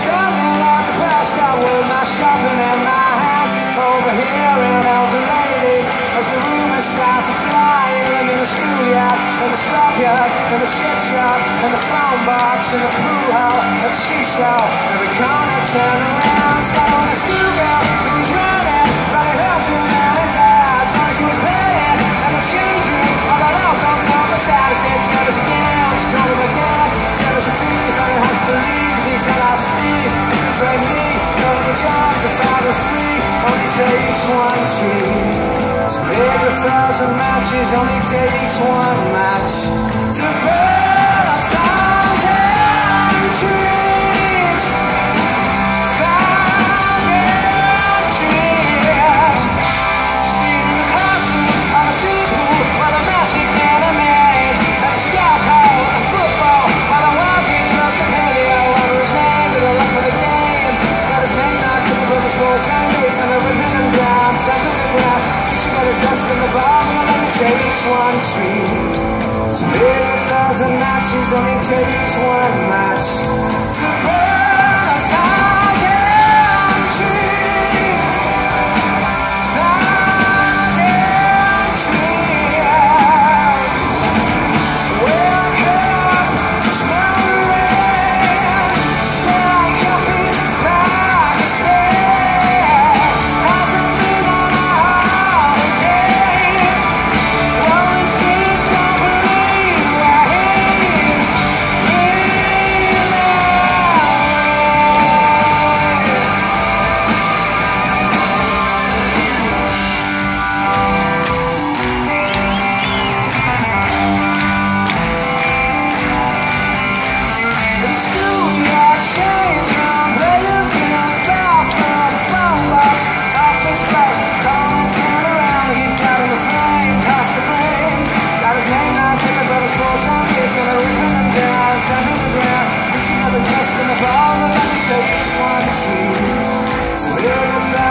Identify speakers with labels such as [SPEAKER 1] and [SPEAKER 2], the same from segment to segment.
[SPEAKER 1] Standing at the past, I with my shopping in my hands. Overhearing elder ladies As the rumors start to fly. I'm in the schoolyard, in the stockyard, In the chip shop, in the phone box In the pool hall, at the sheep's stall Every corner turn around take me No jobs if I Only takes one tree To make a thousand matches Only takes one match. takes one tree to build a thousand matches, only takes one match to burn.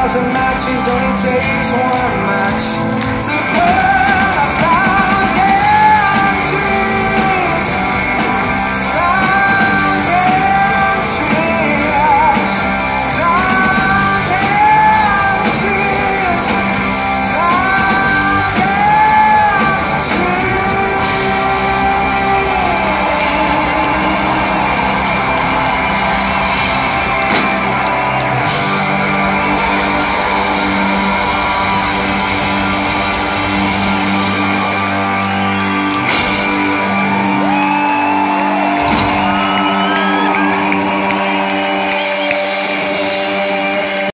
[SPEAKER 1] thousand matches only takes one match.